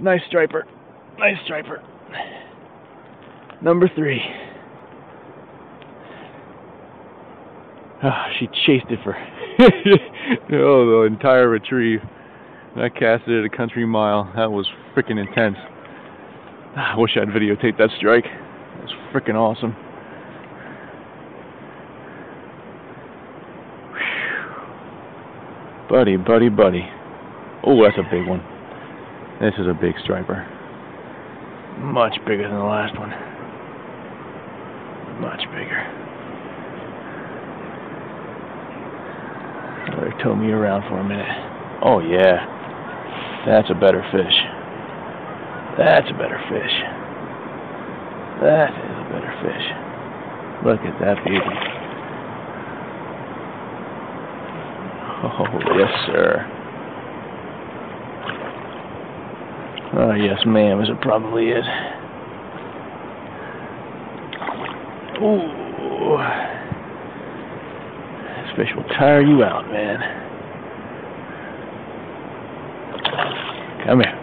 Nice striper. Nice striper. Number three. Oh, she chased it for oh the entire retrieve. I casted it a country mile. That was freaking intense. I wish I'd videotaped that strike. It was freaking awesome. Whew. Buddy, buddy, buddy. Oh, that's a big one. This is a big striper. Much bigger than the last one. Much bigger. They tow me around for a minute. Oh yeah. That's a better fish. That's a better fish. That is a better fish. Look at that beauty. Oh, yes, sir. Oh, yes, ma'am, as it probably is. Ooh. This fish will tire you out, man. Come here.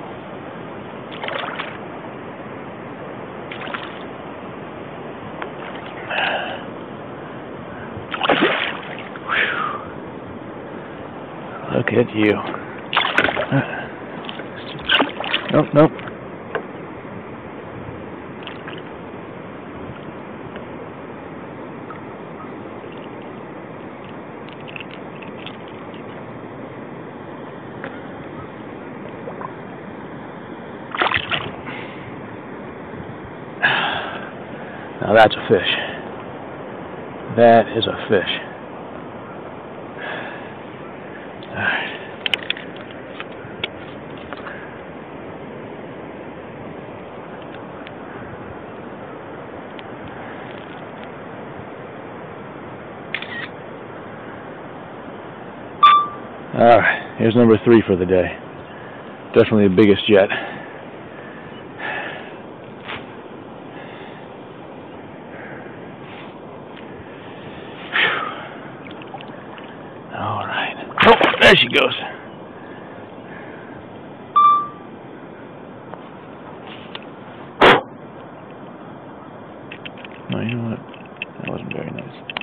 Look at you. Nope, nope. Now that's a fish. That is a fish. All right, here's number three for the day. Definitely the biggest yet. All right. Oh, there she goes. No, you know what? That wasn't very nice.